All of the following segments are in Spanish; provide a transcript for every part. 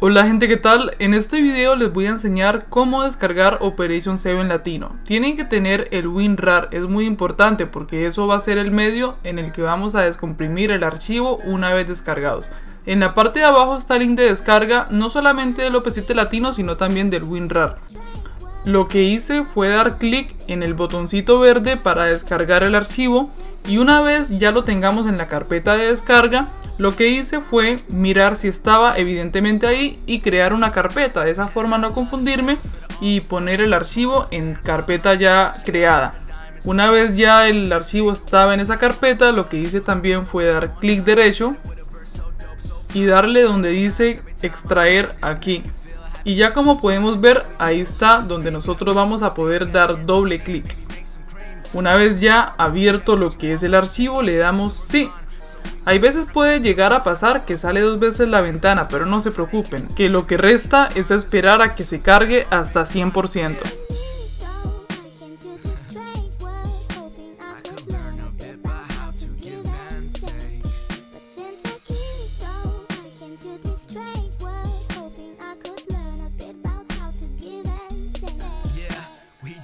Hola gente, ¿qué tal? En este video les voy a enseñar cómo descargar Operation 7 Latino. Tienen que tener el WinRAR, es muy importante porque eso va a ser el medio en el que vamos a descomprimir el archivo una vez descargados. En la parte de abajo está el link de descarga, no solamente del OP7 Latino, sino también del WinRAR. Lo que hice fue dar clic en el botoncito verde para descargar el archivo y una vez ya lo tengamos en la carpeta de descarga, lo que hice fue mirar si estaba evidentemente ahí y crear una carpeta, de esa forma no confundirme y poner el archivo en carpeta ya creada. Una vez ya el archivo estaba en esa carpeta, lo que hice también fue dar clic derecho y darle donde dice extraer aquí. Y ya como podemos ver, ahí está donde nosotros vamos a poder dar doble clic. Una vez ya abierto lo que es el archivo, le damos sí. Hay veces puede llegar a pasar que sale dos veces la ventana, pero no se preocupen, que lo que resta es esperar a que se cargue hasta 100%.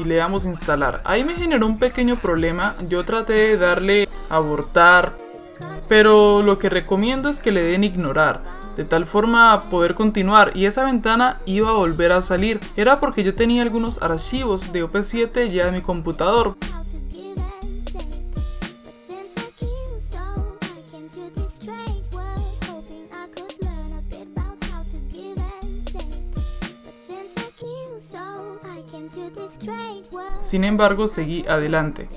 y le damos instalar. Ahí me generó un pequeño problema. Yo traté de darle abortar, pero lo que recomiendo es que le den ignorar. De tal forma poder continuar y esa ventana iba a volver a salir. Era porque yo tenía algunos archivos de OP7 ya en mi computador. Sin embargo, seguí adelante.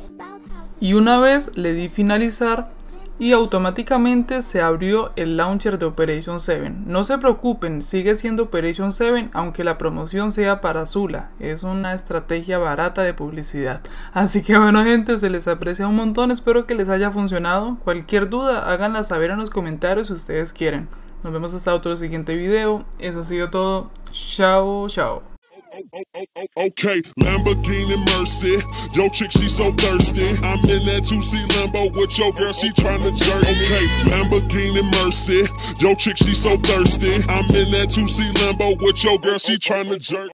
Y una vez le di finalizar y automáticamente se abrió el launcher de Operation 7. No se preocupen, sigue siendo Operation 7 aunque la promoción sea para Zula. Es una estrategia barata de publicidad. Así que bueno gente, se les aprecia un montón, espero que les haya funcionado. Cualquier duda háganla saber en los comentarios si ustedes quieren. Nos vemos hasta otro siguiente video. Eso ha sido todo. Chao, chao. Okay, Lamborghini Mercy. Yo, chick, she so thirsty. I'm in that 2C Lambo with your girl, she tryna jerk. Okay, Lamborghini Mercy. Yo, chick, she so thirsty. I'm in that 2C Lambo with your girl, she tryna jerk.